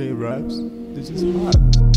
okay, Raps. This is hot.